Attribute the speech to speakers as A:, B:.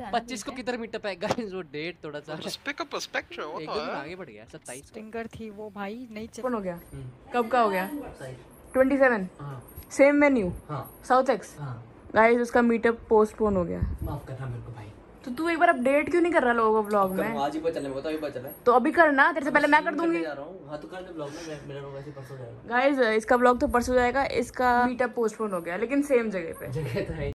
A: ना
B: पच्चीस को किधर मीटअप है? गाइस वो डेट थोड़ा सा
C: पिक अप पर्सपेक्टिव वो
B: एक आगे बढ़ गया सत्ताईस को।
A: स्टिंगर थी वो भाई नहीं चल
D: कौन हो गया? हम्म। कब का हो गया? Twenty seven same venue South Ex guys उसका मीटअप पोस्टपोन हो गया।
B: माफ़ करना मेरे को भाई।
D: तो तू एक बार अपडेट क्यों नहीं कर रहा लोगों को व्लॉग तो में?
B: आज ही पता चले तो अभी पता चला।
D: तो अभी करना तेरे से पहले मैं कर दूँगी।
B: जा तो कर दे ब्लॉग में मैं- मेरा वैसे परसों जाएगा।
D: गाइस इसका ब्लॉग तो परसों जाएगा इसका मीटअप पोस्टपोन हो गया लेकिन सेम जगह पे।
B: जगह तो